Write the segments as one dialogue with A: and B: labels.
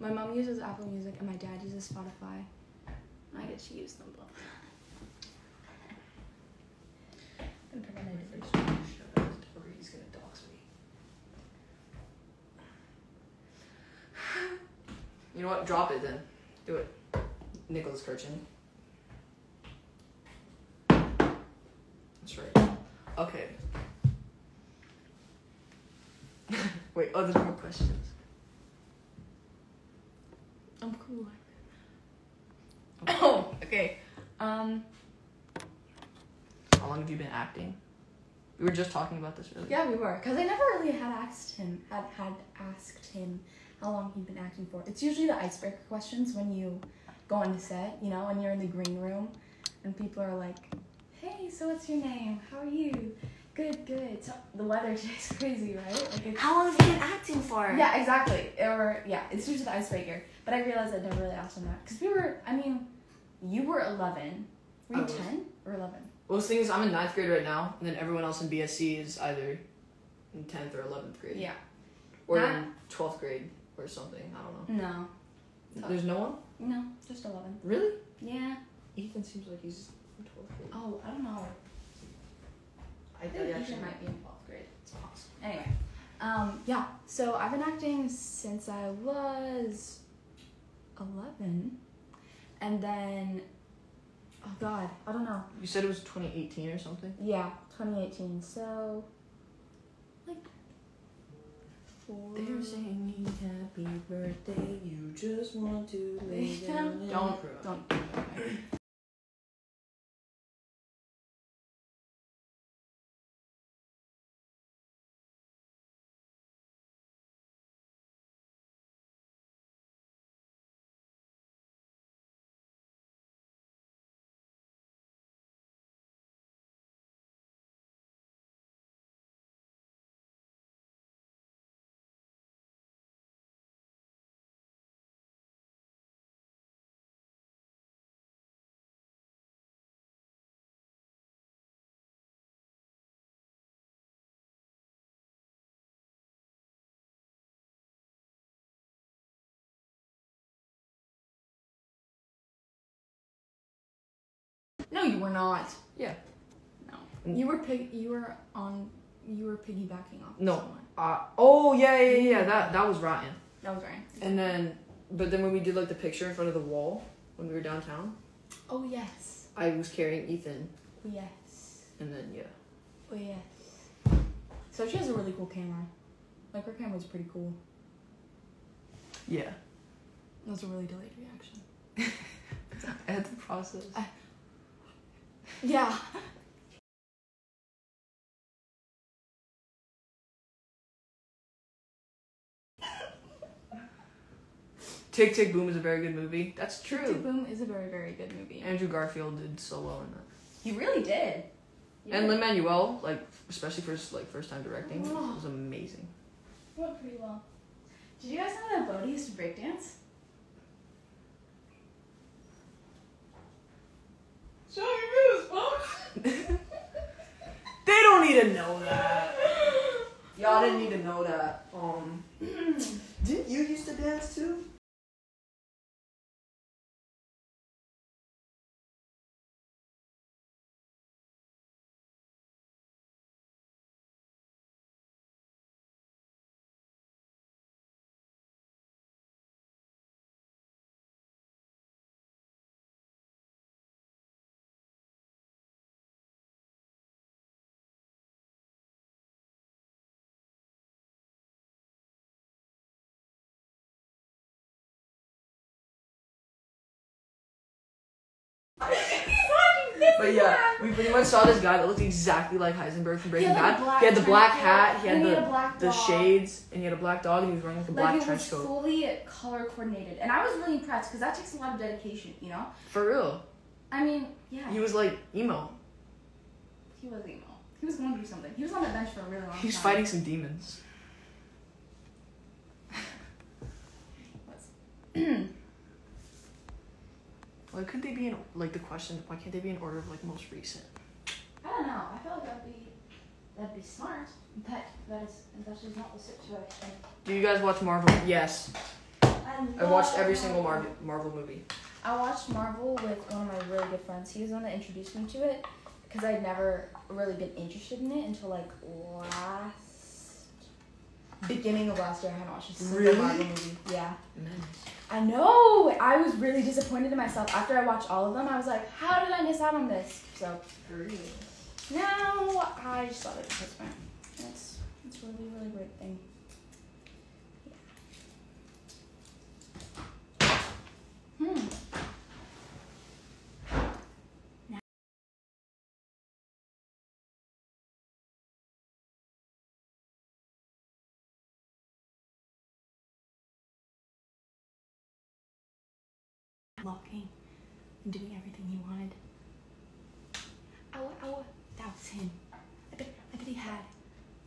A: My mom uses Apple Music and my dad uses Spotify. I get to use them both.
B: I'm gonna put my notification shut or he's gonna dox me. You know what? Drop it then. Do it. Nicholas Kirchen. That's right. Okay. Wait, oh, there's more questions.
A: I'm cool. Oh, okay. Um,
B: How long have you been acting? We were just talking about this earlier.
A: yeah, we were, cause I never really had asked him had had asked him how long he'd been acting for. It's usually the icebreaker questions when you go on the set, you know, when you're in the green room, and people are like, "Hey, so what's your name? How are you? Good, good." So the weather is crazy, right? Like
C: How long have you been acting for?
A: Yeah, exactly. Or yeah, it's usually the icebreaker. But I realized I'd never really asked him that because we were. I mean, you were eleven. Were you ten or eleven?
B: Well, the thing is, I'm in ninth grade right now, and then everyone else in BSC is either in tenth or eleventh grade,
A: Yeah.
B: or
A: Not-
B: in twelfth grade or something. I don't know.
A: No.
B: There's no one.
A: No, just eleven.
B: Really?
A: Yeah.
B: Ethan seems like he's in twelfth grade.
A: Oh, I don't know.
B: I
A: I think
B: he
A: Ethan
B: actually
A: might be in twelfth grade.
B: It's possible.
A: Anyway, um, yeah. So I've been acting since I was eleven, and then, oh God, I don't know.
B: You said it was 2018 or something.
A: Yeah, twenty eighteen. So, like, four.
B: They're singing happy birthday, you just want to lay
A: Don't- don't don't No, you were not.
B: Yeah.
A: No.
B: Mm.
A: You were pig. You were on. You were piggybacking off.
B: No.
A: Someone.
B: Uh, oh yeah, yeah, yeah, yeah. That that was Ryan.
A: That was right.
B: And then, but then when we did like the picture in front of the wall when we were downtown,
A: Oh yes.
B: I was carrying Ethan,
A: Oh yes.
B: and then yeah.
A: Oh yes. So she has a really cool camera. Like her camera's pretty cool.
B: Yeah.
A: That was a really delayed reaction.
B: I had to process.
A: Yeah.
B: Tick Tick Boom is a very good movie. That's true.
A: Tick Tick Boom is a very very good movie.
B: Andrew Garfield did so well in that.
A: He really did. He
B: And
A: did.
B: Lin Manuel, like especially for his, like first time directing,
A: Oh.
B: was amazing.
A: He went pretty well. Did you guys know that Bodhi used to breakdance?
B: Show your moves, folks. they don't need to know that. Y'all didn't need to know that. Um, didn't you used to dance too? But yeah, we pretty much saw this guy that looked exactly like Heisenberg from Breaking
A: He had, like,
B: Bad. he had the black hat, he had the
A: black
B: the shades, and he had a black dog, and he was wearing like a black
A: like it
B: trench
A: was
B: coat.
A: fully color coordinated, and I was really impressed because that takes a lot of dedication. You know,
B: For real,
A: I mean, yeah,
B: he was like emo.
A: he was emo. He was going through something. He was on the bench for a really long
B: He was
A: time.
B: fighting some demons. Why couldn't they be in like the question? Why can't they be in order of like most recent?
A: I don't know. I feel like that'd be that'd be smart, but that is that is not the situation.
B: Do you guys watch Marvel? Yes.
A: I
B: I watched every single Mar- Marvel movie.
A: I watched Marvel with one of my really good friends. He was the one that introduced me to it because I'd never really been interested in it until like last beginning of last year. I hadn't watched a single
B: Really?
A: Marvel movie. Yeah.
B: Nice.
A: I know. I was really disappointed in myself after I watched all of them. I was like, how did I miss out on this? So now I just love it this point. It's it's really really great thing. Yeah. Hmm. Walking and doing everything he wanted. Oh, oh, that was him. I bet, I bet he had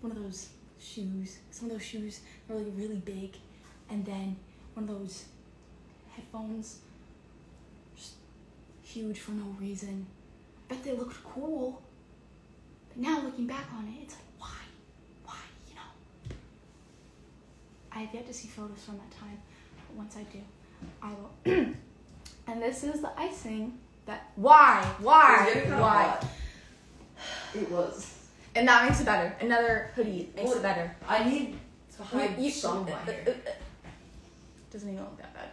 A: one of those shoes. Some of those shoes were really, really big, and then one of those headphones, just huge for no reason. Bet they looked cool, but now looking back on it, it's like, why, why, you know? I have yet to see photos from that time, but once I do, I will. and this is the icing that. Why? Why?
B: It was getting kinda
A: Why?
B: It was.
A: And that makes it better. Another hoodie makes
B: Well,
A: it better.
B: I need to hide
A: You- you-
B: some
A: uh, uh, uh, Doesn't even look that bad.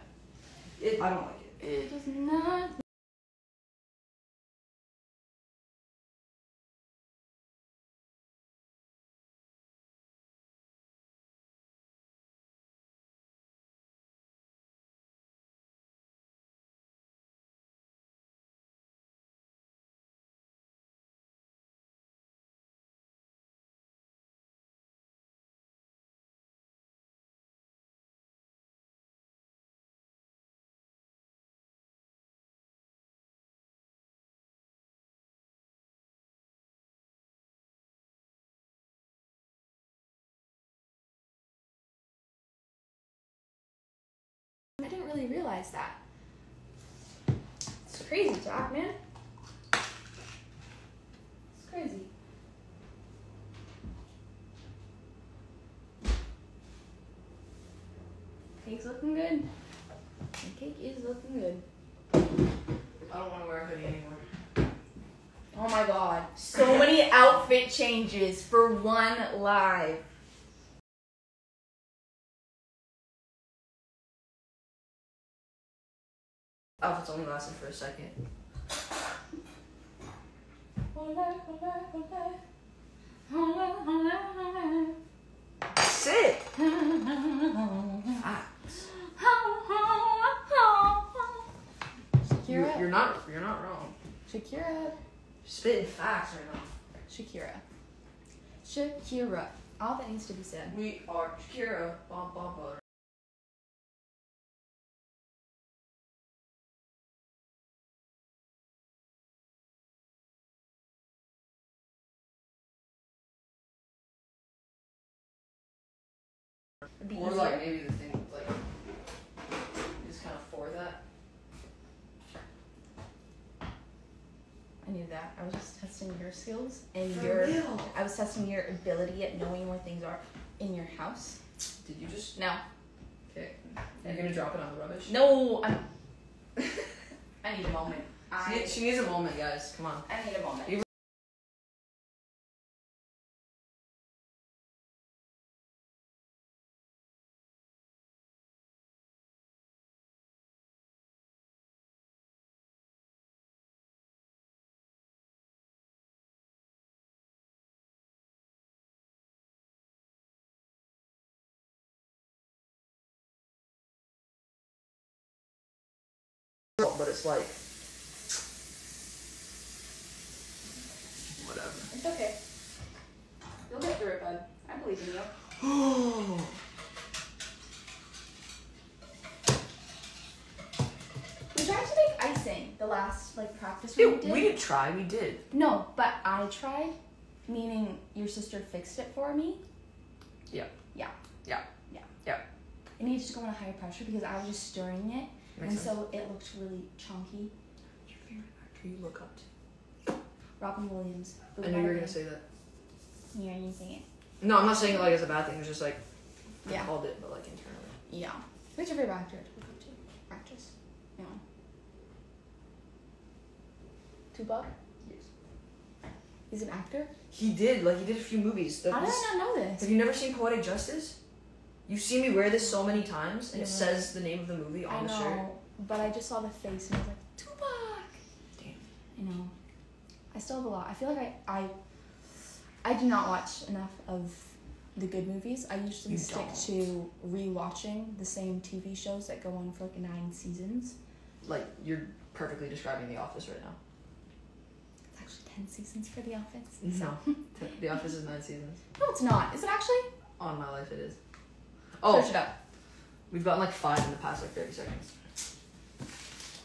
B: It, I don't like it.
A: It does not. Really realize that. It's crazy, Jack, man. It's crazy. Cake's looking good. The cake is looking good.
B: I don't want to wear a hoodie anymore.
A: Oh my god. So many outfit changes for one live.
B: Outfits only lasted for a second. Sit.
A: Shakira.
B: you're not. You're not wrong.
A: Shakira.
B: Spitting facts right now.
A: Shakira. Shakira. All that needs to be said.
B: We are Shakira. Bum, bum, bum.
A: It'd be
B: Or
A: easier.
B: like maybe the thing like just kind of for that.
A: I knew that. I was just testing your skills and
B: For
A: your.
B: real?
A: I was testing your ability at knowing where things are in your house.
B: Did you just?
A: No,
B: Okay. You're gonna drop it on the rubbish.
A: no, I'm. I need a moment.
B: She,
A: I,
B: she needs a moment, guys. Come on.
A: I need a moment.
B: But it's like whatever.
A: It's okay. You'll get through it, bud. I believe in you.
B: Oh.
A: We tried to make icing the last like practice we did.
B: we didn't try. We did.
A: No, but I tried, meaning your sister fixed it for me.
B: Yeah.
A: Yeah.
B: Yeah.
A: Yeah.
B: Yeah.
A: It needs to go in a higher pressure because I was just stirring it,
B: Makes
A: and
B: sense.
A: so it looked really chunky.
B: Your favorite actor you look up to?
A: Robin Williams.
B: I knew you were gonna say that.
A: Yeah, you saying it.
B: No, I'm not saying it like it's a bad thing. It's just like I
A: Yeah.
B: called it, but like internally.
A: Yeah. Who's your favorite actor to look up to? Actress? Anyone? Tupac?
B: Yes.
A: He's an actor?
B: He did, like, he did a few movies. That
A: How did
B: was-
A: I not know this?
B: Have you never seen Poetic Justice? You've seen me wear this so many times, and it says the name of the movie
A: I
B: on the
A: know,
B: shirt.
A: but I just saw the face and I was like, Tupac!
B: Damn.
A: I know. I still have a lot. I feel like I, I, I do not watch enough of the good movies. I usually
B: You
A: stick
B: don't.
A: to rewatching the same TV shows that go on for like nine seasons.
B: Like, you're perfectly describing The Office right now.
A: It's actually ten seasons for The Office.
B: No. the Office is nine seasons.
A: No, it's not. Is it actually?
B: On my life, it is. Oh,
A: Search it up.
B: we've gotten like five in the past like 30 seconds.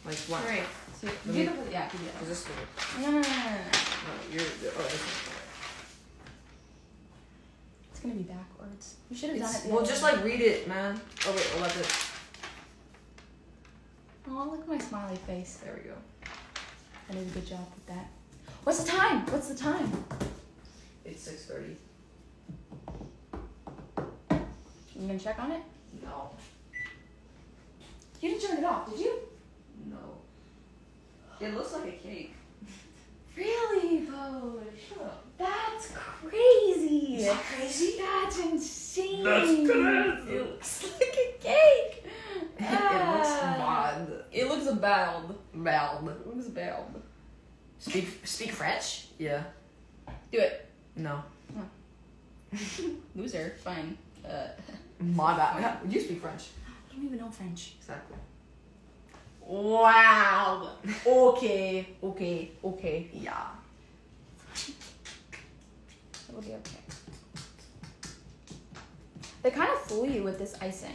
B: Like, one.
A: Great. So
B: me-
A: the yeah, do
B: Is this the.
A: No, no, no, no, no,
B: you're. Oh, this is
A: It's gonna be backwards. We should have done it.
B: Well, just like read it, man. Oh, wait, I'll let it.
A: Oh, look at my smiley face.
B: There we go.
A: I did a good job with that. What's the time? What's the time?
B: It's 6.30.
A: You gonna check on it?
B: No.
A: You didn't turn it off, did you?
B: No. It looks like a cake.
A: Really, Bo? That's crazy.
B: Is that crazy?
A: That's insane.
B: That's crazy.
A: It looks like a cake.
B: it looks
A: Ah.
B: bad.
A: It looks bad.
B: Bad.
A: It looks bad.
B: Speak speak French? Yeah.
A: Do it.
B: No.
A: Loser. Fine. Uh,
B: My bad. You speak French.
A: I don't even know French.
B: Exactly.
A: Wow. Okay. Okay. Okay.
B: Yeah.
A: It'll be okay. They kind of fool you with this icing.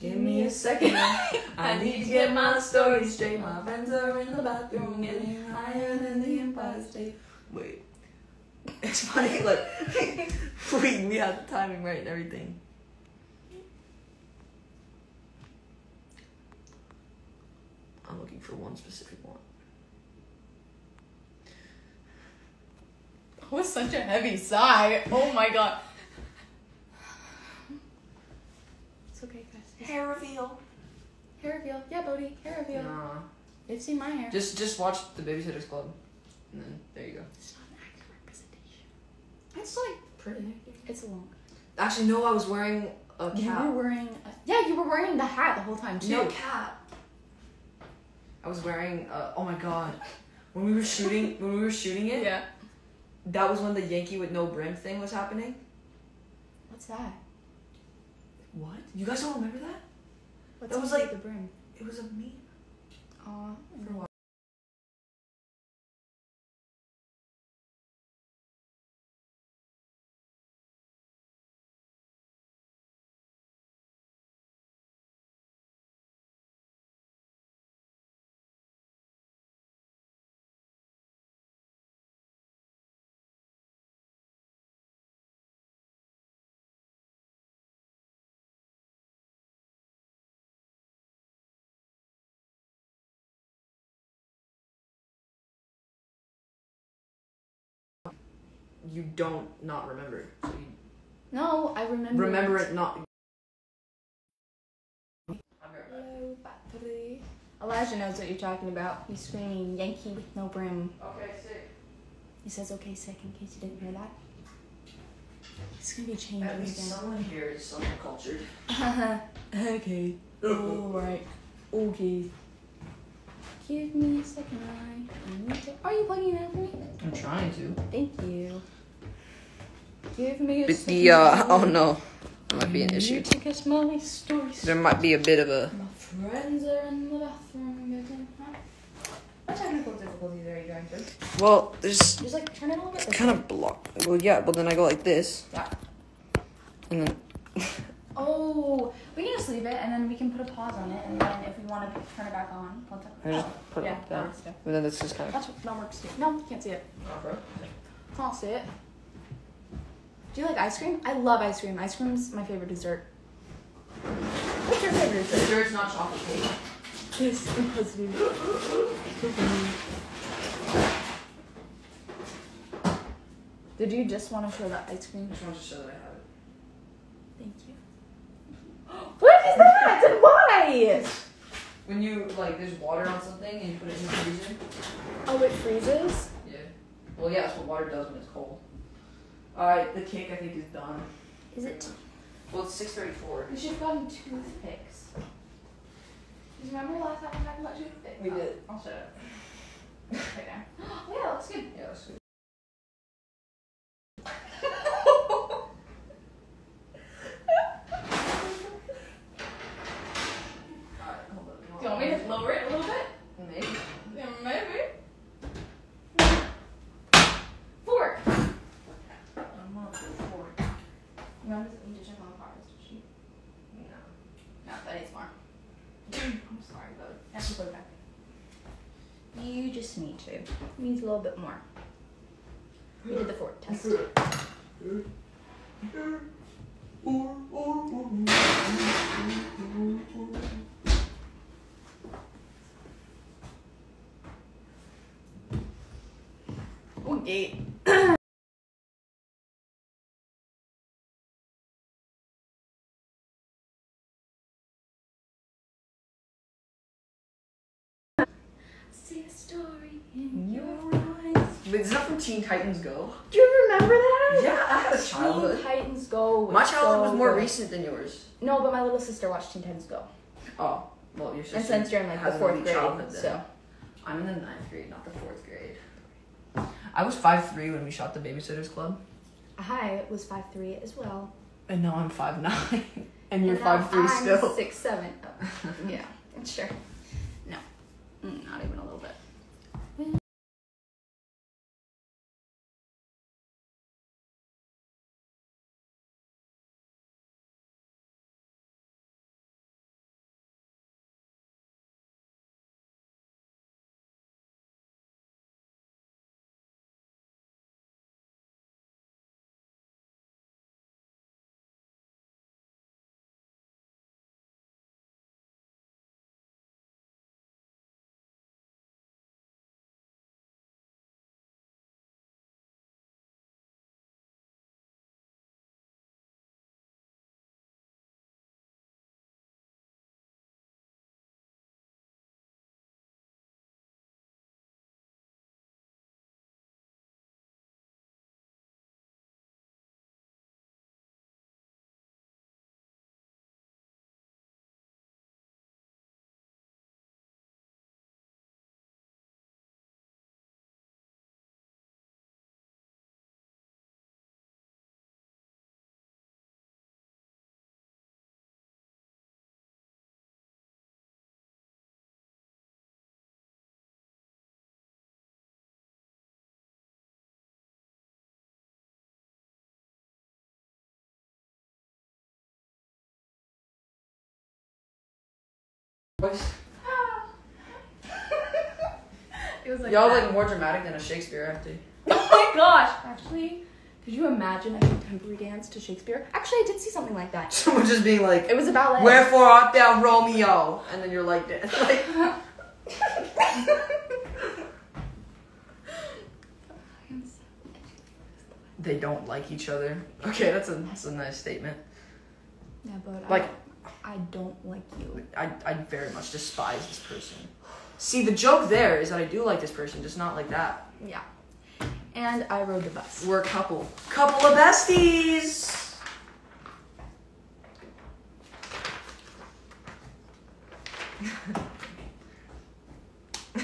B: Give me a second. I need to get my story straight. My friends are in the bathroom getting higher than the Empire State. Wait. It's funny, like, we, we had the timing right and everything. I'm looking for one specific one.
A: That was such a heavy sigh. Oh my god. It's okay, guys.
B: Hair reveal.
A: Hair reveal. Yeah, Bodhi. Hair reveal.
B: Nah.
A: They've seen my hair.
B: Just just watch the Babysitters Club, and then there you go.
A: It's not an accurate representation. It's like
B: Pretty.
A: it's long.
B: Actually, no. I was wearing a cap.
A: You were wearing. A, yeah, you were wearing the hat the whole time too.
B: No cap. I was wearing. Uh, oh my god. When we were shooting, when we were shooting it,
A: Yeah.
B: that was when the Yankee with no brim thing was happening.
A: What's that?
B: What? You guys don't remember that?
A: What's
B: That was like-
A: the brim.
B: It was a meme.
A: Aw.
B: For a You don't not remember. So you
A: No, I remember.
B: remember it not.
A: Hello, battery. Elijah knows what you're talking about. He's screaming Yankee with no brim.
B: Okay, sick.
A: He says, okay, sick, in case you didn't hear that. It's gonna be changing
B: At least
A: again.
B: someone here is somewhat cultured.
A: okay. Alright. Okay. Give me a second. I I need to. Are you plugging it in for me?
B: I'm trying to.
A: Thank you. Give me a
B: But
A: second.
B: the uh, oh no, there might be an issue.
A: to get my stories.
B: There might be a bit of a.
A: My friends are in the bathroom getting hot. What technical difficulties are you going through?
B: Well, there's
A: Just like turn it a little bit.
B: kind of block. Well, yeah, but then I go like this,
A: Yeah.
B: and then
A: Oh, we can just leave it and then we can put a pause on it and then if we want to turn it back on, we'll talk
B: I just put it
A: Yeah,
B: like
A: that
B: that. But then it's just kind of.
A: That's what that works too. No, you can't see it. Can't see it. Do you like ice cream? I love ice cream. Ice cream's my favorite dessert. What's your favorite dessert?
B: It's not chocolate cake.
A: Yes, impossible. Did you just want to show the ice cream?
B: I just want to show that I have it.
A: Thank you. what is that? funny.
B: When you like, there's water on something and you put it in the freezer.
A: Oh, it freezes.
B: Yeah. Well, yeah, that's what water does when it's cold. All right, the cake I think is done.
A: Is it?
B: Well, it's six thirty-four.
A: We should have gotten toothpicks. Do you remember last time we talked about toothpicks?
B: We did.
A: I'll show it. Right there. Oh yeah, looks good.
B: Yeah, that's good. Alright, hold on.
A: Do you want me to lower it a little bit?
B: Maybe.
A: Yeah, maybe. Fork.
B: I'm on the floor.
A: You want to need to check on the cars? Did she?
B: No.
A: No, that needs more. I'm it back. You just need to. It Needs a little bit more. We did the fork test. Okay.
B: Is that from Teen Titans Go?
A: Do you remember that?
B: Yeah, I had a childhood. Teen.
A: Titans Go.
B: My childhood
A: so
B: was more
A: good.
B: recent than yours.
A: No, but my little sister watched Teen Titans Go.
B: Oh, well, your sister
A: And since you're in like the fourth grade, so
B: I'm in the ninth grade, not the fourth grade. I was five three when we shot the Babysitters Club,
A: I was five three as well.
B: and now I'm five nine, and you're
A: And
B: five three
A: I'm
B: still.
A: Six seven. Oh, yeah, sure. No, Mm, not even a little bit. It was like
B: Y'all
A: that.
B: like more dramatic than a Shakespeare acting.
A: Oh my gosh! Actually, could you imagine a contemporary dance to Shakespeare? Actually, I did see something like that.
B: Someone just being like,
A: It was a ballet.
B: "Wherefore art thou Romeo?" And then you're like, like they don't like each other. Okay, that's a that's a nice statement.
A: Yeah, but
B: Like-
A: I, don't like you.
B: I I very much despise this person. See, the joke there is that I do like this person, just not like that.
A: Yeah. And I rode the bus.
B: We're a couple, couple of besties.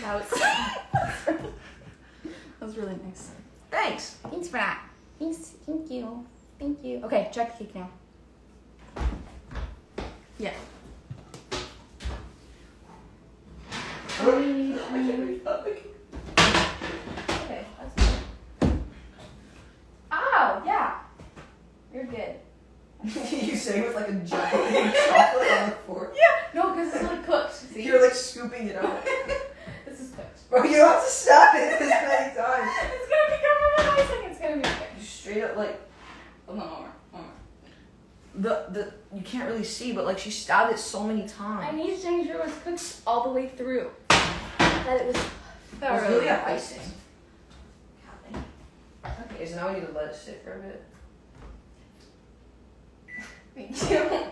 A: That was that was really nice.
B: Thanks.
A: Thanks for that. Thanks. Thank you. Thank you. Okay, check the cake now. Yeah. Three, three. Okay, that's good. Ow, yeah. You're good.
B: you say it with like a giant chocolate on the fork.
A: Yeah, no, because it's like cooked. See?
B: You're like scooping it out.
A: this is cooked.
B: Bro, you don't have to stab it this many times.
A: It's gonna be covered with icing. It's gonna be okay.
B: You straight up like
A: Oh, no, more. One more.
B: the the you can't really see, but like she stabbed it so many
A: I
B: times.
A: need to make sure it was cooked all the way through. That it was
B: It was
A: thoroughly
B: really a icing. Okay, so now we need to let it sit for a bit.
A: Thank you.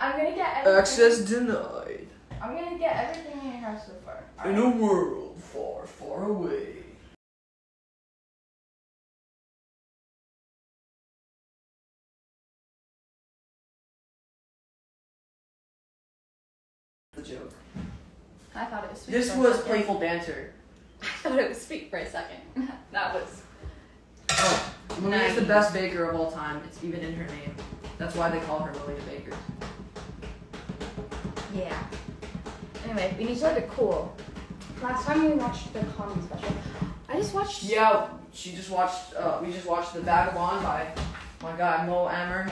A: I'm gonna get everything.
B: Access denied.
A: I'm gonna get everything in your house so far.
B: In a world far, far away.
A: I thought it was sweet.
B: This
A: for
B: was playful banter.
A: I thought it was sweet for a second. that was.
B: Oh, Lily is the best baker of all time. It's even in her name. That's why they call her Lily the Baker.
A: Yeah. Anyway, we need to look at cool. Last time we watched the comedy special, I just watched.
B: Yeah, she just watched. Uh, we just watched The Vagabond by my guy Mo Amer.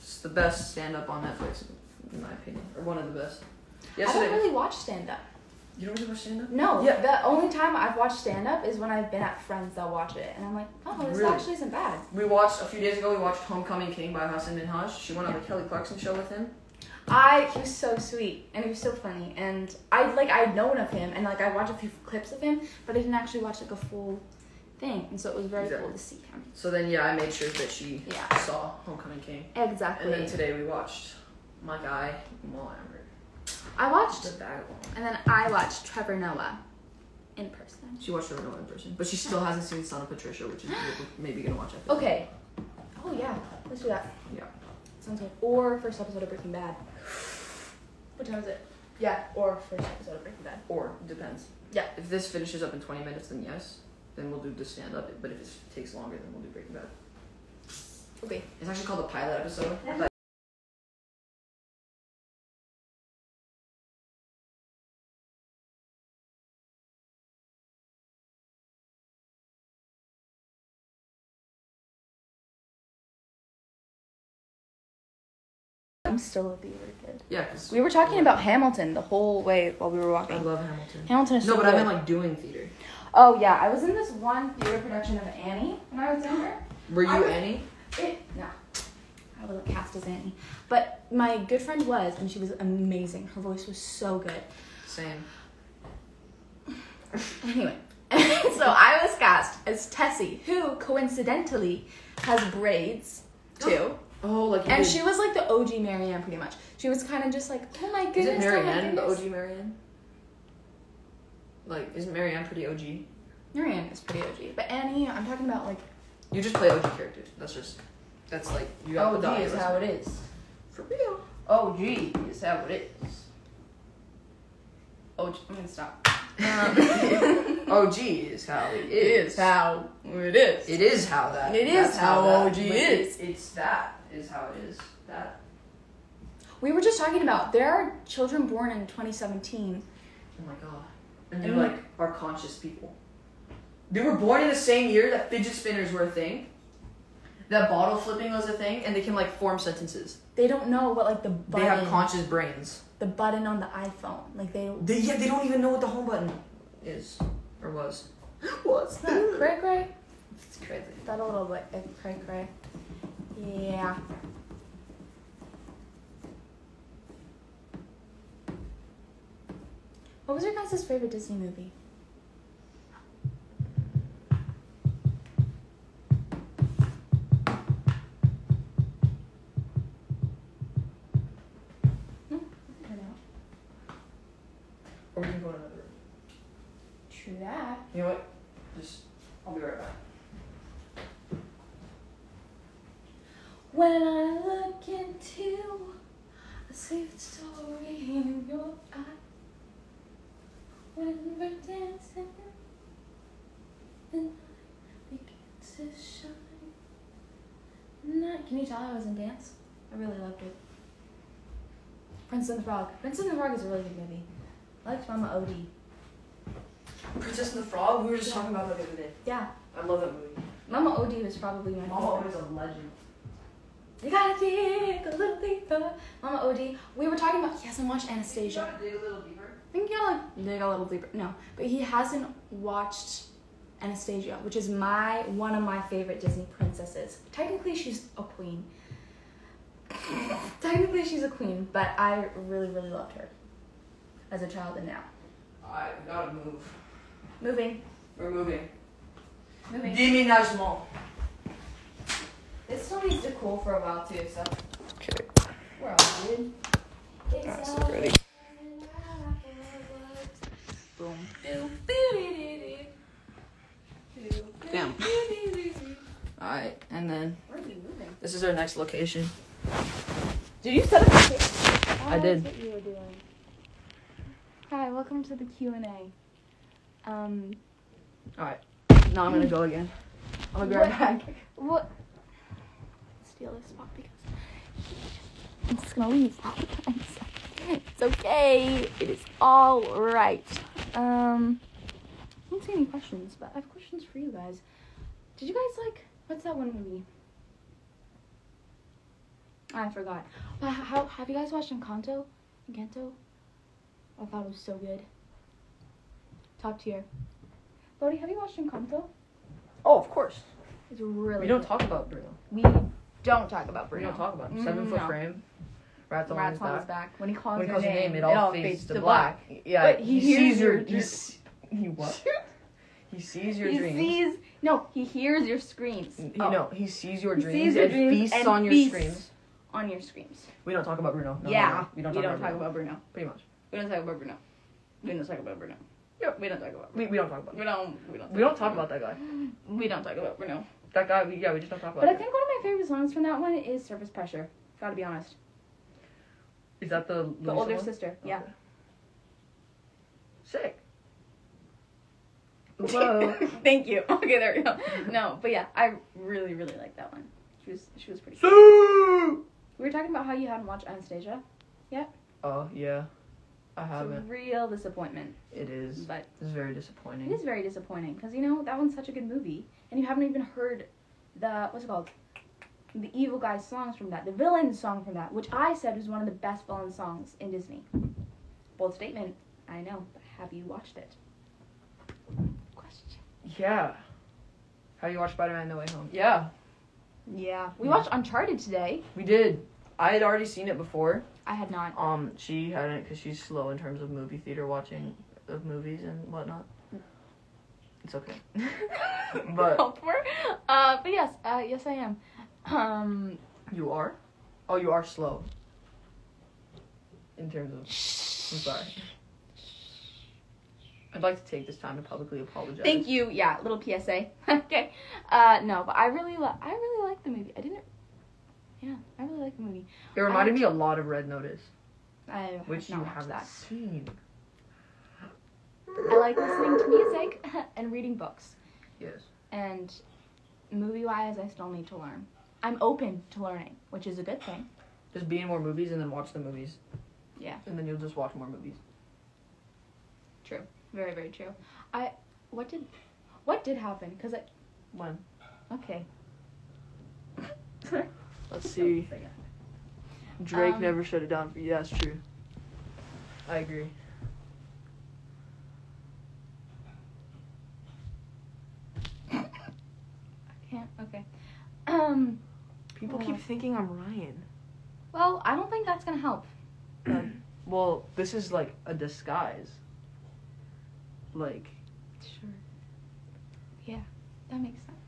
B: It's the best stand-up on Netflix, in my opinion, or one of the best.
A: I
B: Yesterday,
A: don't really watch stand up.
B: You don't really watch stand-up?
A: No,
B: Yeah.
A: the only time I've watched stand up is when I've been at friends that watch it, and I'm like, oh, this
B: Really?
A: actually isn't bad.
B: We watched a few days ago. We watched Homecoming King by Hasan Minhaj. She went on the Kelly Clarkson show with him.
A: I he was so sweet and he was so funny, and I like I'd known of him, and like I watched a few clips of him, but I didn't actually watch like a full thing, and so it was very
B: Exactly.
A: cool to see him.
B: So then, yeah, I made sure that she
A: Yeah.
B: saw Homecoming King.
A: Exactly.
B: And then today we watched my guy Mo Amer.
A: I watched, and then I watched Trevor Noah in person.
B: She watched her Noah in person, but she still hasn't seen Son of Patricia, which is maybe gonna watch after.
A: Okay. Oh yeah, let's do that.
B: Yeah.
A: Sounds good. Or first episode of Breaking Bad. What time is it? Yeah, or first episode of Breaking Bad.
B: Or depends.
A: Yeah.
B: If this finishes up in 20 minutes, then yes. Then we'll do the stand up. But if it takes longer, then we'll do Breaking Bad.
A: Okay.
B: It's actually called the pilot episode.
A: I'm still a Beaver kid.
B: Yeah, 'cause
A: We were talking about Hamilton the whole way while we were walking.
B: I love Hamilton.
A: Hamilton is
B: No,
A: so
B: but I
A: good.
B: meant like doing theater.
A: Oh yeah, I was in this one theater production of Annie when I was younger.
B: Were you
A: I
B: Annie?
A: It no, I wasn't cast as Annie, but my good friend was, and she was amazing. Her voice was so good.
B: Same.
A: Anyway, so I was cast as Tessie, who coincidentally has braids too,
B: Oh, like
A: and she was like the OG Marianne pretty much. She was kind of just like, oh my goodness,
B: Is it
A: oh
B: Marianne, the. OG Marianne? Like, isn't Marianne pretty OG?
A: Marianne is pretty OG, but Annie, I'm talking about like
B: You just play OG characters. That's just, that's like, you the
A: OG is how it is.
B: For real.
A: OG is how it is. OG, I'm gonna stop. Um,
B: OG is how it
A: it is how it is.
B: It is how that.
A: It is
B: that's
A: how OG
B: but
A: is.
B: It's, it's that is how it is. That.
A: We were just talking about there are children born in 2017.
B: Oh my god. And
A: And
B: they're like are conscious people. They were born in the same year that fidget spinners were a thing. That bottle flipping was a thing, and they can like form sentences.
A: They don't know what like the button,
B: They have conscious brains.
A: the button on the iPhone. Like they
B: They yeah, they don't even know what the home button is or was. was
A: that cray cray.
B: It's crazy.
A: That a little bit cray cray. Yeah. What was your guys' favorite Disney movie? Hmm, I don't know.
B: Or we can go in another room.
A: True that.
B: You know what? Just I'll be right back.
A: When I look into a sweet story in your eyes, when we're dancing and I begin to shine. Night. Can you tell I was in dance? I really loved it. Princess and the Frog. Princess and the Frog is a really good movie. I liked Mama Odie.
B: Princess and the Frog. We were just talking about that the other day.
A: Yeah,
B: I love that movie.
A: Mama Odie was probably my
B: Mama
A: favorite.
B: always a legend.
A: You gotta dig a little deeper. Mama Odie. We were talking about he hasn't watched Anastasia.
B: dig a little deeper.
A: I think you gotta like dig a little deeper. No, but he hasn't watched Anastasia, which is my one of my favorite Disney princesses. Technically, she's a queen. Technically, she's a queen, but I really, really loved her as a child and now.
B: I gotta move.
A: Moving,
B: We're moving.
A: moving.
B: Déménagement.
A: This still needs to cool for a while too. So
B: Okay.
A: We're all good.
B: Alright, so ready.
A: Boom.
B: Damn. Alright, and then
A: Where are we moving?
B: this is our next location.
A: Did you set up the cake?
B: I did.
A: That's what you were doing. Hi, welcome to the Q and A. Um,
B: Alright, now I'm gonna go again. I'm gonna grab
A: What?
B: a bag.
A: what? Steal this spot because I'm just gonna leave all the time. So it's okay. It is all right. Um, I don't see any questions, but I have questions for you guys. Did you guys like what's that one movie? I forgot. But how have you guys watched Encanto? Encanto? I thought it was so good. Top tier. Bodhi, have you watched Encanto?
B: Oh, of course.
A: It's really.
B: We don't
A: good.
B: talk about Bruno.
A: We don't talk about
B: We
A: Bruno.
B: don't talk about him. Seven foot
A: no.
B: frame. Rats on
A: Rats
B: his
A: on
B: back.
A: his back. When he calls,
B: When he
A: your
B: calls your
A: name,
B: name, it all fades to black. Yeah,
A: But he
B: he,
A: hears
B: sees
A: your
B: your. He, he what? He sees your
A: he
B: dreams.
A: sees. No, he hears your screams.
B: You
A: Oh.
B: know, he sees your
A: He
B: dreams
A: sees your
B: and
A: dreams
B: feasts
A: and
B: on your
A: feasts
B: screams.
A: On your screams.
B: We don't talk about Bruno. No, no,
A: yeah.
B: no. We don't talk, about, Bruno.
A: about Bruno.
B: Pretty much.
A: We don't talk about Bruno. We don't talk about Bruno.
B: Yep.
A: We don't talk about.
B: We, we don't talk about.
A: We don't. We don't.
B: We don't talk about that guy.
A: We don't talk about Bruno.
B: That guy. We, yeah, we just don't talk about.
A: But I think one of my favorite songs from that one is "Surface Pressure." Gotta be honest.
B: Is that the
A: The older
B: one?
A: sister. Yeah.
B: Sick. Whoa.
A: Thank you. Okay, there we go. No, but yeah, I really, really like that one. She was, she was pretty.
B: Sue!
A: We were talking about how you hadn't watched Anastasia. Yet.
B: Oh yeah, I
A: It's a
B: haven't.
A: real disappointment,
B: It is.
A: but
B: It's very disappointing.
A: It is very disappointing because you know that one's such a good movie, and you haven't even heard the what's it called, the evil guy's songs from that, the villain song from that, which I said was one of the best villain songs in Disney. Bold statement, I know, but have you watched it? Question.
B: Yeah. have you watched Spider-Man: No Way Home? Yeah,
A: Yeah, we
B: Yeah.
A: watched Uncharted today.
B: we did. I had already seen it before.
A: I had not.
B: Um, she hadn't because she's slow in terms of movie theater watching of movies and whatnot. It's okay. But-
A: her. Uh, but yes, uh, yes I am. Um,
B: You are? Oh, you are slow. In terms of, I'm sorry. I'd like to take this time to publicly apologize.
A: thank you. Yeah, little PSA. okay. Uh, no, but I really, li- I really like the movie. I didn't. Yeah, I really like the movie.
B: It reminded me a lot of Red Notice,
A: I
B: which
A: not
B: you haven't
A: that.
B: seen.
A: I like listening to music and reading books.
B: Yes.
A: And movie wise, I still need to learn. I'm open to learning, which is a good thing.
B: Just be in more movies and then watch the movies.
A: Yeah.
B: And then you'll just watch more movies. True.
A: Very, very true. I what did what did happen? Cause I
B: When?
A: okay.
B: Let's see. Drake
A: Um,
B: never shut it down for you. That's true. I agree.
A: Can't. Okay. Um.
B: People
A: Oh.
B: keep thinking I'm Ryan.
A: Well, I don't think that's gonna help.
B: Well, this is like a disguise. Like,
A: Sure. Yeah, that makes sense.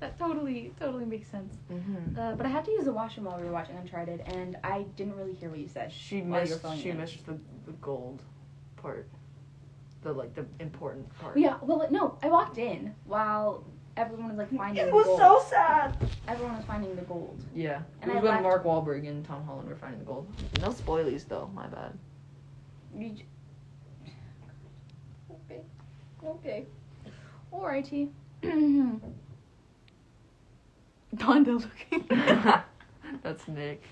A: That totally, totally makes sense.
B: mm-hmm.
A: Uh, but I had to use the washroom while we were watching Uncharted, and I didn't really hear what you said.
B: she
A: While you were
B: missed. She
A: in.
B: missed the, the gold part. The like the important part.
A: Yeah. Well, no, I walked in while everyone was like finding
B: It
A: the
B: was
A: gold.
B: so sad.
A: Everyone was finding the gold.
B: Yeah.
A: And
B: it
A: I
B: was when
A: left-
B: Mark Wahlberg and Tom Holland were finding the gold. No spoilies though. My bad.
A: You j- okay. Okay. Alrighty. Donda looking.
B: That's Nick.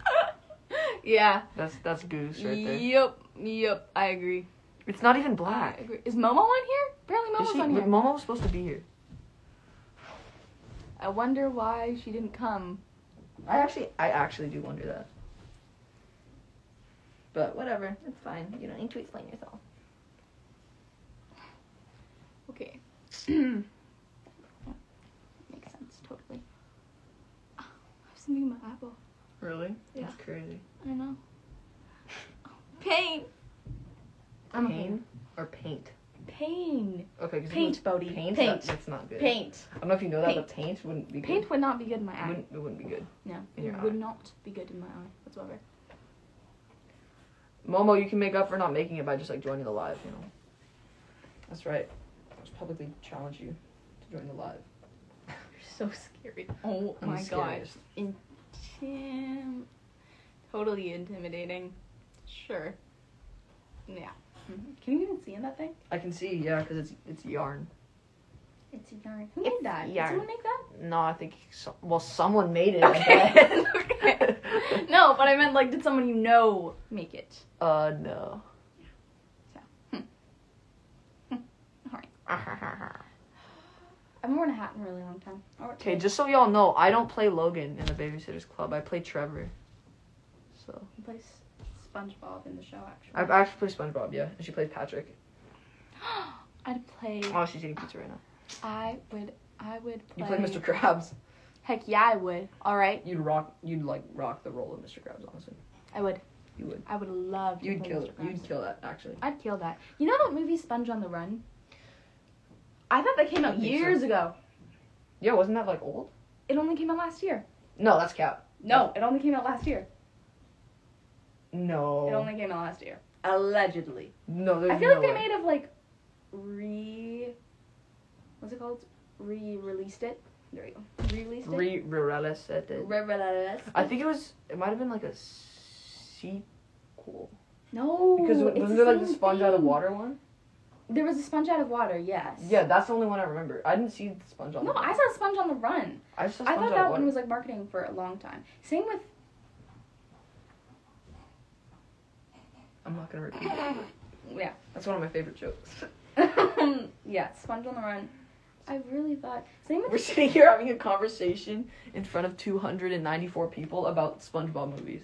A: yeah.
B: That's that's Goose right there.
A: Yep. Yep. I agree.
B: It's not even
A: I
B: black.
A: agree. Is Momo on here? Apparently Momo's
B: she?
A: on here.
B: Momo was supposed to be here.
A: I wonder why she didn't come.
B: I actually, I actually do wonder that. But whatever, it's fine. You don't need to explain yourself.
A: Okay. Makes sense, totally. Ah, I have something in my apple.
B: Really?
A: Yeah.
B: That's crazy.
A: I don't know. Pain. I'm okay.
B: Pain or paint?
A: Pain.
B: Okay. 'cause if it
A: Paint, Bodhi.
B: Paint.
A: Paint.
B: That, that's not good.
A: Paint.
B: I don't know if you know that,
A: Paint.
B: but paint wouldn't be
A: Paint would not be good in my eye.
B: wouldn't, it wouldn't be good.
A: No,
B: in
A: it
B: your
A: would
B: eye.
A: not be good in my eye whatsoever.
B: Momo, you can make up for not making it by just like joining the live. You know. That's right. Let's publicly challenge you to join the live.
A: You're so scary. Oh
B: I'm
A: my gosh. Intim- totally intimidating. Sure. Yeah. Can you even see in that thing?
B: I can see, yeah, because it's it's yarn.
A: It's yarn. Who
B: It's
A: made that? Did someone make that?
B: No, I think so, well someone made it.
A: Okay. okay. No, but I meant like, did someone you know make it?
B: Uh no.
A: Alright. I haven't worn a hat in a really long time. I wore it
B: Okay, just so y'all know, I don't play Logan in the Babysitters Club. I play Trevor. So
A: He plays SpongeBob in the show, actually.
B: I've actually played SpongeBob, yeah, and she plays Patrick.
A: I'd play.
B: Oh, she's eating pizza right now.
A: I would. I would play.
B: You play Mr. Krabs.
A: Heck yeah, I would. All right,
B: You'd rock. You'd like rock the role of Mr. Krabs. Honestly,
A: I would.
B: you would.
A: I would love. To
B: You'd kill.
A: Mr. Krabs.
B: You'd kill that. Actually.
A: I'd kill that. You know that movie Sponge on the Run? I thought that came out
B: think so.
A: years ago.
B: Yeah, wasn't that like old?
A: It only came out last year.
B: No, that's Cap.
A: No, it only came out last year.
B: No.
A: It only came out last year. Allegedly.
B: No, there's
A: I feel
B: no
A: like they
B: way.
A: may have like re. What's it called? Re-released it. There you go. Re-released it.
B: Re re-released it.
A: Re-released
B: I think it was. It might have been like a sequel
A: No.
B: because wasn't
A: the
B: there like the
A: same
B: sponge out of water one?
A: There was a sponge out of water. Yes.
B: Yeah, that's the only one I remember. I didn't see the sponge on.
A: No,
B: the
A: I saw Sponge on the Run.
B: I just saw
A: I thought
B: out
A: that
B: of
A: one was like marketing for a long time. Same with
B: I'm not gonna repeat it.
A: yeah.
B: That's one of my favorite jokes.
A: yeah, Sponge on the Run. I really thought same
B: We're sitting here having a conversation in front of 294 people about SpongeBob movies.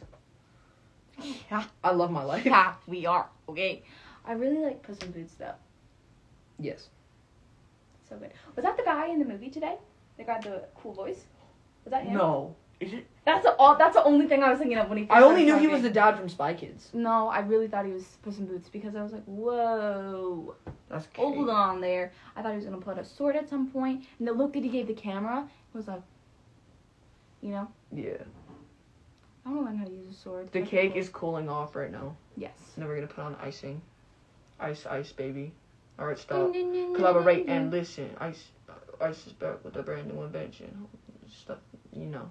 A: Yeah.
B: I love my life.
A: Yeah, we are. Okay. I really like Puss in Boots though.
B: Yes.
A: So good. Was that the guy in the movie today? The guy with the cool voice? Was that him?
B: No. Is it?
A: That's the all that's the only thing I was thinking of when he first
B: I only
A: started
B: knew he was the dad from Spy Kids.
A: No, I really thought he was Puss in Boots because I was like, whoa.
B: That's
A: Hold on there. I thought he was gonna pull out a sword at some point. point, and the look that he gave the camera was like, you know,
B: Yeah.
A: I want to learn how to use a sword.
B: The
A: That's
B: cake
A: cool.
B: is cooling off right now.
A: yes.
B: Now we're gonna put on icing. Ice, ice, baby. Alright, stop. Collaborate and listen. Ice, ice is back with a brand new invention. Stuff, you know.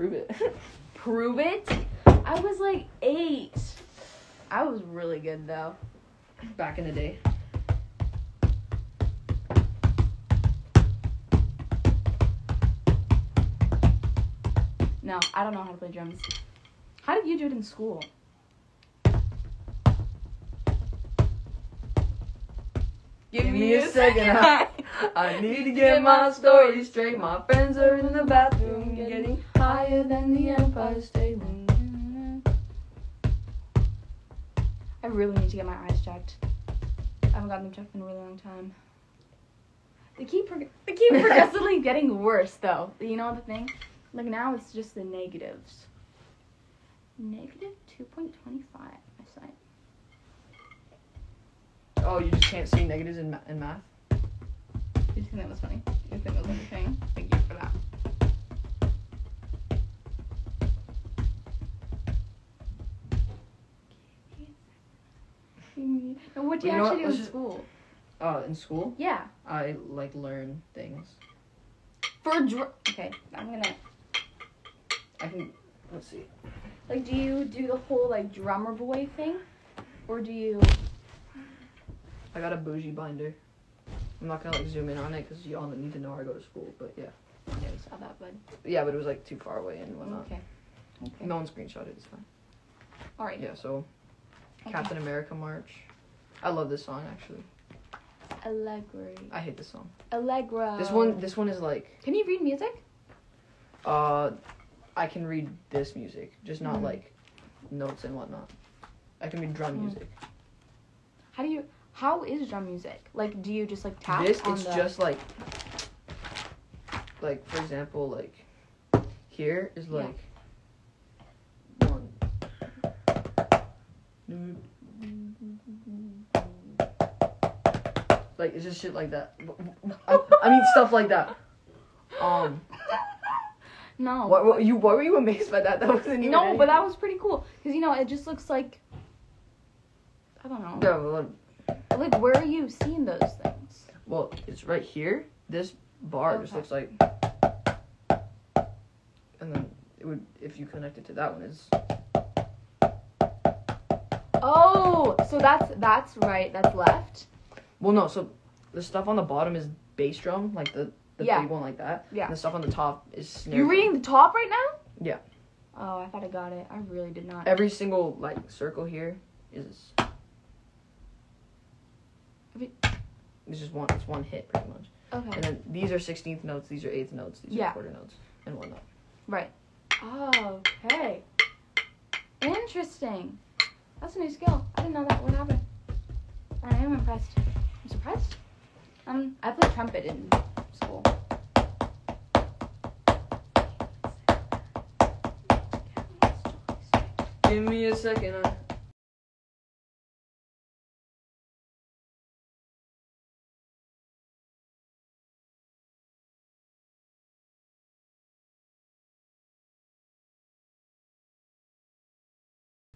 B: Prove it.
A: prove it. I was like eight. I was really good though.
B: Back in the day.
A: No, I don't know how to play drums. How did you do it in school?
B: Give me a second. I, I need to get my story straight. My friends are in the bathroom getting higher than the Empire State.
A: I really need to get my eyes checked. I haven't gotten them checked in a really long time. They keep prog- they keep progressively getting worse though. You know the thing? Like now it's just the negatives. Negative two point twenty five. I sight.
B: Oh, you just can't see negatives in, ma- in math?
A: Did think that was funny? You think that was entertaining? Thank you for that. And what do you,
B: You know what?
A: actually do in
B: just-
A: school?
B: Uh, in school,
A: Yeah.
B: I like learn things.
A: For dr- okay, I'm gonna
B: I can, let's see.
A: like. Do you do the whole like drummer boy thing, or do you?
B: I got a bougie binder. I'm not gonna like zoom in on it because y'all need to know where I go to school, but yeah.
A: Yeah, it's not that bad.
B: Yeah, but it was like too far away and whatnot.
A: Okay. Okay.
B: No one screenshot it, it's fine.
A: All right.
B: Yeah, so
A: Okay.
B: Captain America March. I love this song actually.
A: Allegri.
B: I hate this song.
A: Allegra.
B: This one, this one is like,
A: Can you read music?
B: uh, I can read this music, just not
A: Mhm.
B: like notes and whatnot. I can read drum
A: Mm.
B: music.
A: How do you? How is drum music? Like, do you just like tap
B: this it's
A: the?
B: just like like for example like here is
A: Yeah.
B: like one like it's just shit like that I, I mean stuff like that um
A: no.
B: what, what you what were you amazed by that that wasn't even
A: no, but that was pretty cool because you know it just looks like. I don't know.
B: yeah, well,
A: Like, where are you seeing those things?
B: well it's right here this bar just looks like and then it would if you connect it to that one is
A: Oh, so that's that's right. That's left.
B: Well, no. So the stuff on the bottom is bass drum, like the the
A: Yeah.
B: big one, like that.
A: Yeah.
B: And the stuff on the top is snare.
A: You're reading the top right now?
B: Yeah.
A: Oh, I thought I got it. I really did not.
B: Every single like circle here is. It's just one. It's one hit pretty much.
A: Okay.
B: And then these are sixteenth notes. These are eighth notes. These
A: Yeah.
B: are quarter notes and whatnot.
A: Right. Oh, okay. Interesting. That's a new skill. I didn't know that would happen. I am impressed. I'm surprised. Um, I played trumpet in school.
B: Give me a second.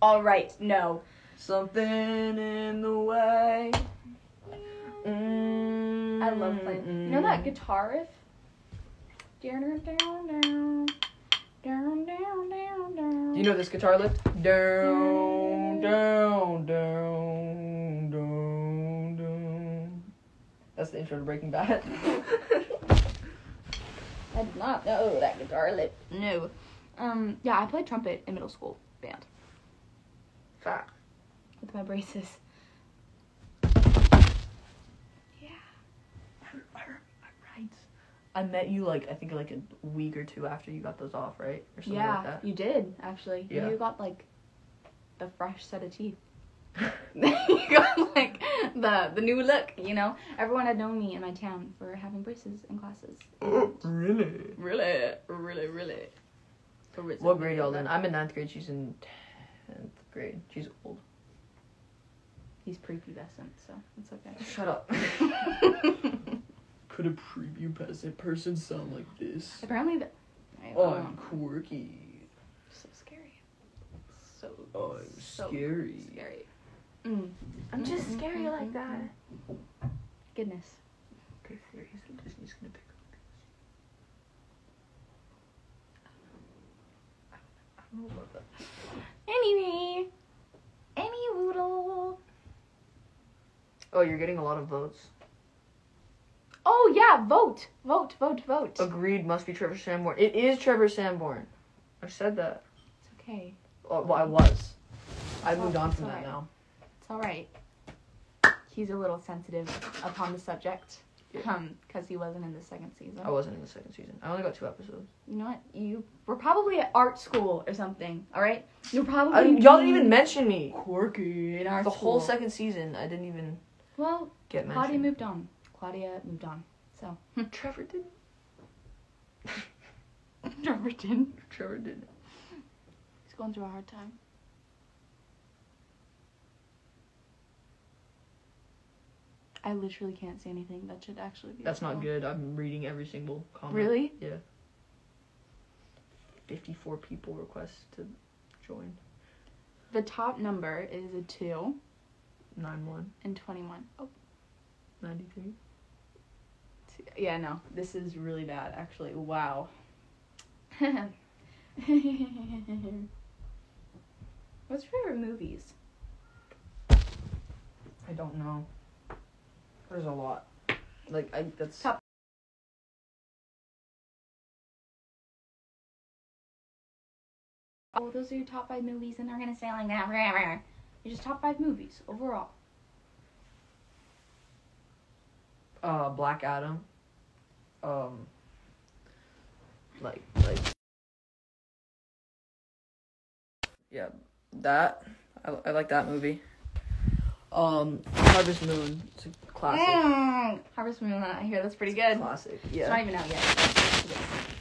A: All right. No.
B: Something in the way. Mm,
A: I love playing. You know that guitar riff? Down, down, down, down, down, down, down.
B: Do you know this guitar lift? Down, down, down, down, down. That's the intro to Breaking Bad.
A: I did not know that guitar lick. No. Um. Yeah, I played trumpet in middle school band
B: Fat.
A: with my braces. Yeah.
B: Right. I met you like I think like a week or two after you got those off, right? Or something
A: Yeah,
B: like that.
A: you did actually.
B: Yeah.
A: You got like the fresh set of teeth. you got like the the new look. You know, everyone had known me in my town for having braces in classes.
B: really?
A: Really, really, really.
B: What grade y'all in? I'm in ninth grade. She's in tenth grade. She's old.
A: He's prepubescent, so it's okay.
B: Shut up. Could a prepubescent person sound like this?
A: Apparently, the, I,
B: oh, I'm quirky.
A: so scary. So
B: Oh, I'm
A: so
B: scary.
A: scary. Mm.
B: I'm just
A: Mm, mm,
B: scary
A: mm,
B: like
A: mm,
B: that.
A: mm. Goodness.
B: Okay, theories that Disney's gonna pick up. I don't know about that.
A: Anyway, any woodle.
B: Oh, you're getting a lot of votes.
A: Oh yeah, vote, vote, vote, vote.
B: Agreed, must be Trevor Sandbourne. It is Trevor Sandbourne. I said that.
A: It's okay.
B: Oh, well, I was. I moved on from that
A: alright.
B: now.
A: It's all right. He's a little sensitive upon the subject. Um, because he wasn't in the second season.
B: I wasn't in the second season. I only got two episodes.
A: You know what? You were probably at art school or something. All right. You're probably.
B: I, y'all didn't even mention me.
A: quirky in art
B: The
A: school.
B: whole second season, I didn't even
A: Well,
B: get
A: Claudia moved on. Claudia moved on. So.
B: Trevor did.
A: Trevor did.
B: Trevor did.
A: He's going through a hard time. I literally can't see anything that should actually be.
B: That's not good. I'm reading every single comment.
A: Really?
B: Yeah. 54 people request to join.
A: The top number is a two
B: 9 1.
A: and twenty-one. Oh,
B: 93.
A: yeah, no, this is really bad. Actually, wow. What's your favorite movies?
B: I don't know. There's a lot. Like I that's
A: Top- Oh, those are your top five movies, and they're gonna say like that forever. You're just top five movies overall.
B: uh Black Adam. Um like like yeah, that I, I like that movie. Um, Harvest Moon. It's a classic.
A: Mm, Harvest Moon. I hear that's pretty good.
B: Classic. Yeah.
A: It's not even out yet.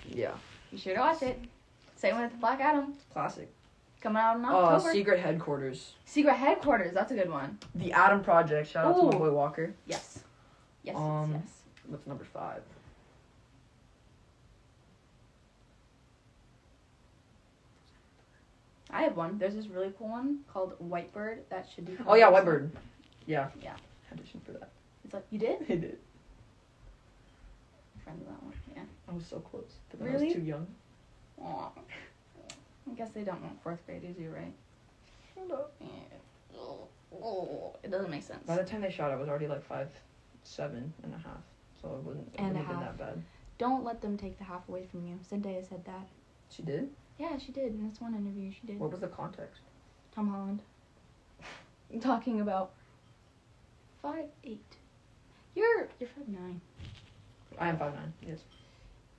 B: Yeah.
A: You should watch it. Same with Black Adam
B: Classic.
A: coming out in
B: Uh,
A: October.
B: Secret Headquarters.
A: Secret Headquarters. That's a good one.
B: The Adam Project. Shout out to my boy Walker.
A: Yes. Yes.
B: Um,
A: yes. Yes.
B: What's number five?
A: I have one. There's this really cool one called Whitebird that should be.
B: Oh yeah, Whitebird. Yeah.
A: Yeah.
B: Audition for that.
A: It's like you did.
B: I did.
A: Friend of that one. Yeah.
B: I was so close. But then I was too young.
A: I guess they don't want fourth graders, you right? Yeah. Oh, it doesn't make sense.
B: By the time they shot, I was already like five, seven and a half. So it wouldn't, it
A: And
B: wouldn't have been that bad.
A: Don't let them take the half away from you. Zendaya said that.
B: She did.
A: Yeah, she did. In this one interview, she did.
B: What was the context?
A: Tom Holland. Talking about five eight. You're you're five nine.
B: I am five nine. Yes.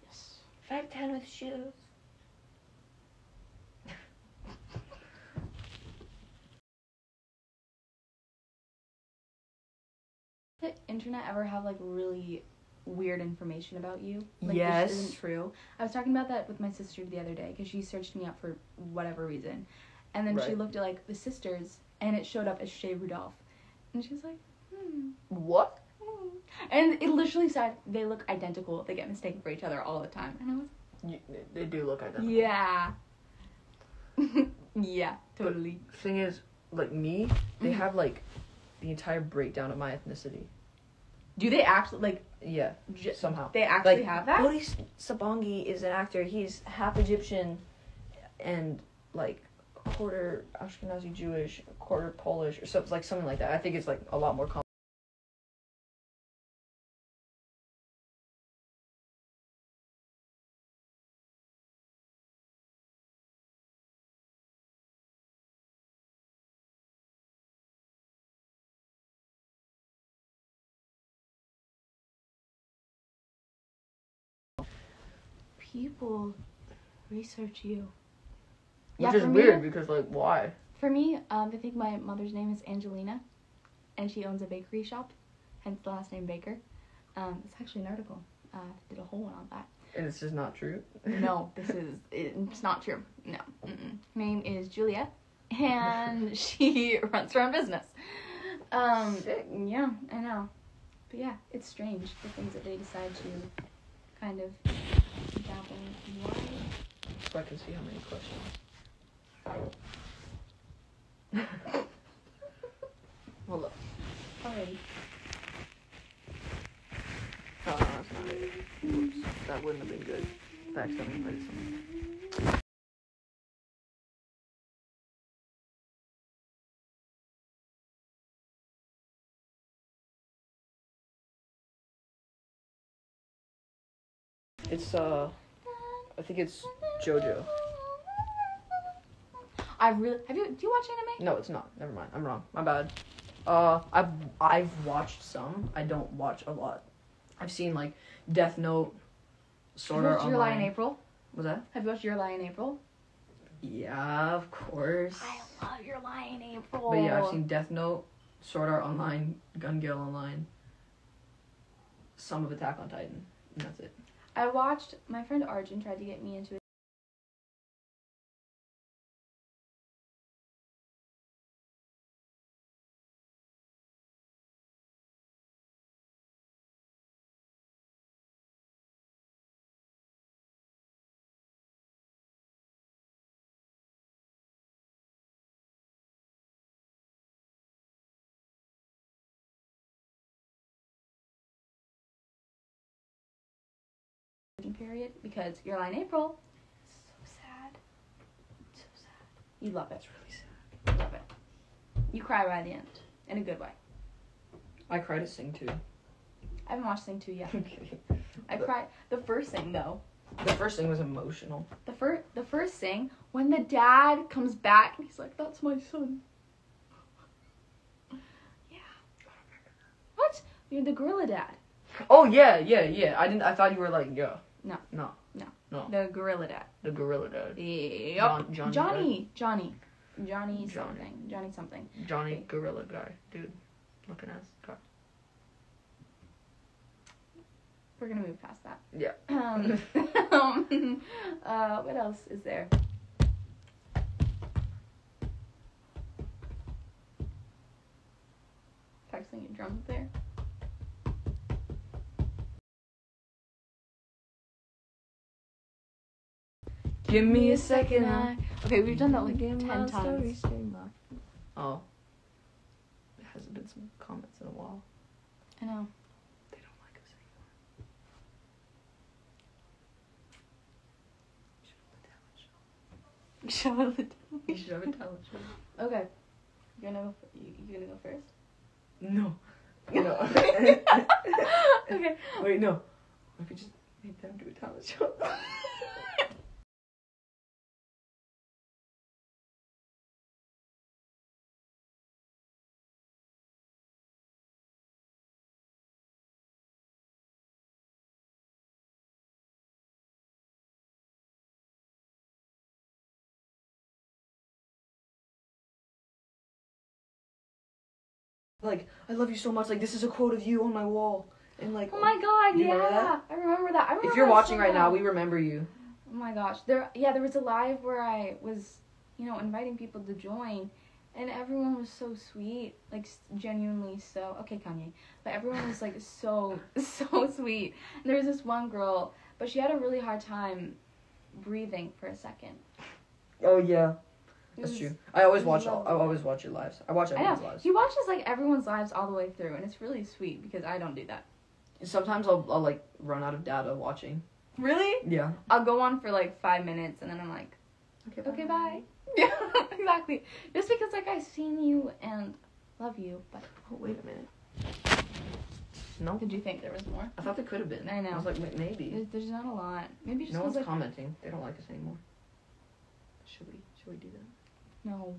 A: Yes.
B: Five ten with shoes.
A: the internet ever have like really weird information about you? Like
B: Yes.
A: this isn't true. I was talking about that with my sister the other day because she searched me up for whatever reason, and then she looked at like the sisters and it showed up as Shay Rudolph, and she was like, hmm.
B: What?
A: Hmm." And it literally said they look identical. They get mistaken for each other all the time, and I was
B: You, they do look identical.
A: yeah, yeah, totally.
B: Thing is, like me, they
A: Mhm.
B: have like the entire breakdown of my ethnicity.
A: Do they actually like?
B: Yeah,
A: J-
B: somehow.
A: they actually
B: like
A: have that?
B: Bodhi Sabongui is an actor. He's half Egyptian, and like quarter Ashkenazi Jewish, quarter Polish, or something like something like that. I think it's like a lot more. Com-
A: People research you.
B: Which
A: Yeah,
B: is
A: me-
B: weird because like why?
A: For me, um, I think my mother's name is Angelina, and she owns a bakery shop, hence the last name Baker. Um, it's actually an article. Uh, did a whole one on that.
B: And it's just not true.
A: No, this is it's not true. No, Mm-mm. name is Julia, and she runs her own business. Um, yeah, I know, but yeah, it's strange the things that they decide to kind of in. Why?
B: so I can see how many questions. Hold up.
A: Alrighty.
B: Oh, no, that's not it. Whoops. That wouldn't have been good. I accidentally played something. It's uh, I think it's JoJo.
A: I really have you. Do you watch anime?
B: No, it's not. Never mind. I'm wrong. My bad. Uh, I've I've watched some. I don't watch a lot. I've seen like Death Note,
A: you
B: Art
A: Your Lie in. April?
B: Was that?
A: Have you watched Your Lie in April?
B: Yeah, of course.
A: I love Your Lie in April.
B: But yeah, I've seen Death Note, Sword Art Online, Gun Gale Online, some of Attack on Titan, and that's it.
A: I watched. My friend Arjun tried to get me into it. Period because Your Lie in April. So sad. So sad. You love it.
B: That's really sad.
A: Love it. You cry by the end in a good way.
B: I cried at Sing 2.
A: I haven't watched Thing two yet.
B: Okay.
A: I cried the first thing though.
B: the first thing was emotional.
A: The first the first thing when the dad comes back and he's like, "That's my son." Yeah. What? You're the gorilla dad.
B: Oh yeah, yeah, yeah. I didn't. I thought you were like yeah.
A: No.
B: No.
A: No.
B: No.
A: The gorilla dad.
B: The gorilla dad.
A: Yep.
B: John- Johnny
A: Johnny. Johnny. Johnny
B: Johnny.
A: something. Johnny something.
B: Johnny
A: Okay.
B: Gorilla guy, dude, looking ass guy.
A: We're gonna move past that.
B: Yeah.
A: Um, um, uh, what else is there? Practicing your drums there.
B: Give me a second.
A: I- Okay, we've done that like
B: Give
A: ten times.
B: story straight, my- Oh. There hasn't been some comments in a while.
A: I know.
B: They don't like us anymore. Should have a talent show. We should have a talent show.
A: Okay. You're gonna go. f- You, you gonna go first?
B: No. No.
A: okay.
B: Wait, no. We could just make them do a talent show. Like, I love you so much. Like, this is a quote of you on my wall. And like,
A: Oh my god, yeah.
B: remember?
A: I remember that. I remember
B: if you're watching right now, we remember you.
A: Oh my gosh. There yeah, there was a live where I was, you know, inviting people to join and everyone was so sweet, like genuinely so. Okay, Kanye. But everyone was like so so sweet. And there was this one girl, but she had a really hard time breathing for a second.
B: Oh yeah, that's
A: was-
B: true. I always watch. All, I always watch your lives. I watch
A: I
B: everyone's
A: know.
B: lives.
A: He watches like everyone's lives all the way through and it's really sweet because I don't do that.
B: Sometimes I'll, I'll like run out of data watching.
A: Really?
B: Yeah.
A: I'll go on for like five minutes and then I'm like,
B: Okay.
A: okay, bye. Yeah, exactly. Just because like I've seen you and love you, but
B: Oh wait a minute. No,
A: did you think there was more?
B: I thought there could have been.
A: I know.
B: I was like, "Ma- maybe.
A: There's, there's not a lot. Maybe just
B: No
A: 'cause,
B: one's
A: like
B: commenting. They don't like us anymore. Should we? Should we do that?
A: No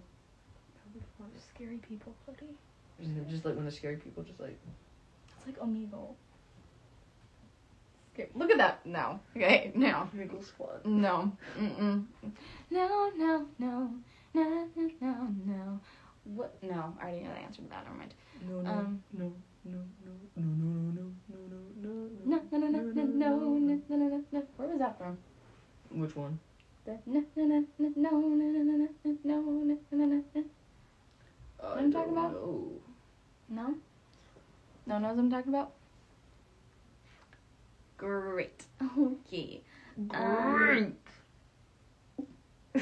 B: That'd be fun.
A: scary people, buddy.
B: And then just like when the scary people just like.
A: It's like Omegle. Okay, look at that. No. Okay, no.
B: Wiggle squad.
A: No. Mm-mm. No, no, no. No, no, no, no. What? No, I already know the answer to that. Never mind.
B: No no
A: Um,
B: no no no no no no no no
A: No, no, no, no, no, no, no, no, no, no. Where was that from?
B: Which one?
A: The no, no, no, no, no, no, no, no, no, no, no, no, no, no.
B: I
A: I'm talking about?
B: know.
A: No? No knows what I'm talking about? Great. Okay.
B: Great. Um,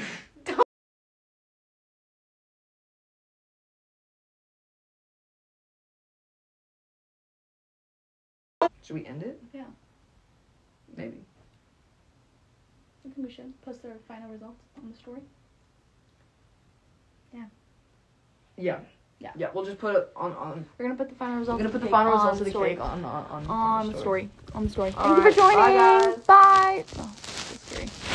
B: Should we end it?
A: Yeah.
B: Maybe.
A: I think we should post their final results on the story.
B: Yeah.
A: Yeah.
B: Yeah. Yeah. We'll just put it on on.
A: We're gonna put the final results.
B: We're
A: gonna
B: put the
A: cake
B: final
A: on
B: results of the
A: story.
B: cake on on on,
A: on the story. On the story.
B: All
A: Thank you for joining.
B: Bye, guys.
A: Bye. Oh.